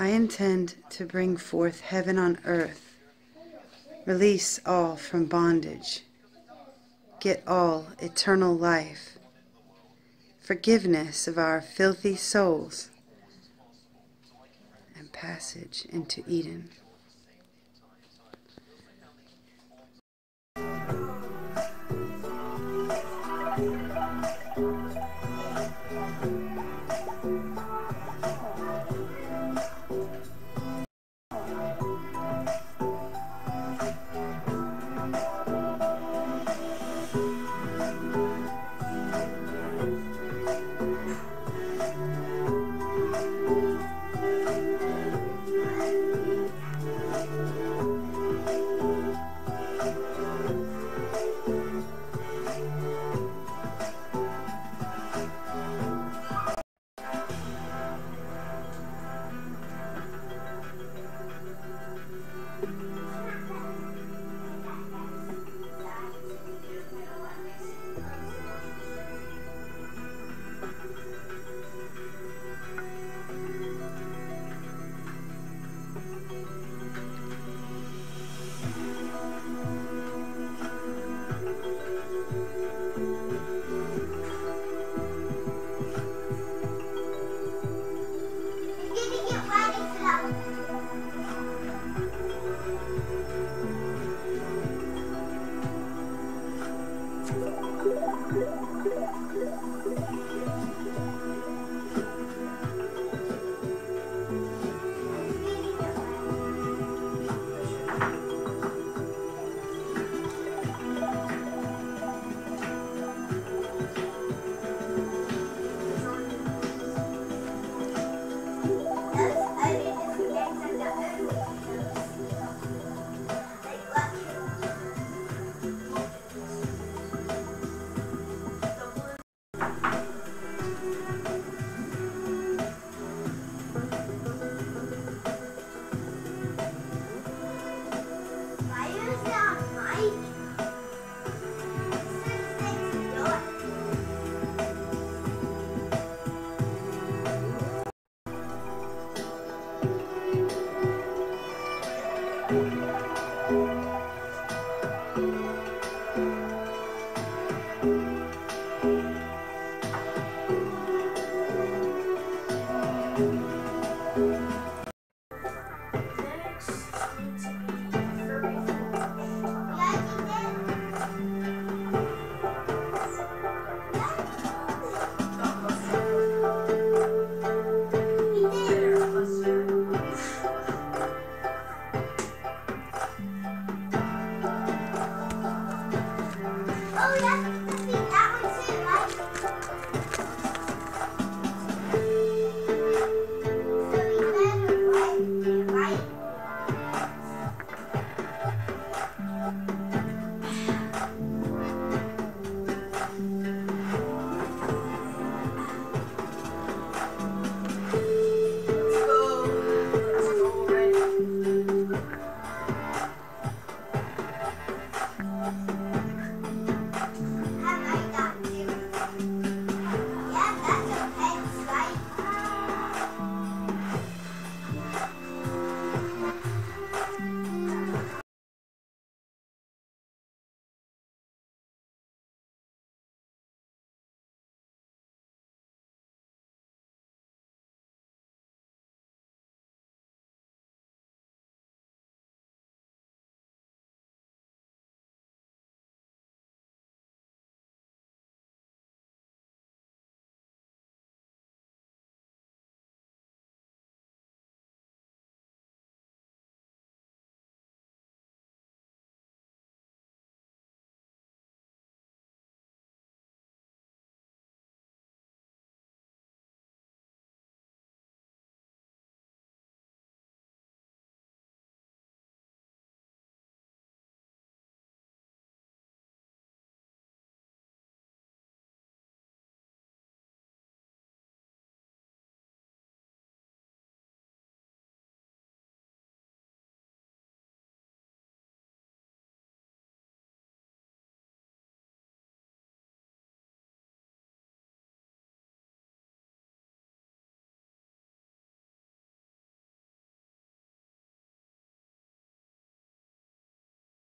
I intend to bring forth heaven on earth, release all from bondage, get all eternal life, forgiveness of our filthy souls, and passage into Eden.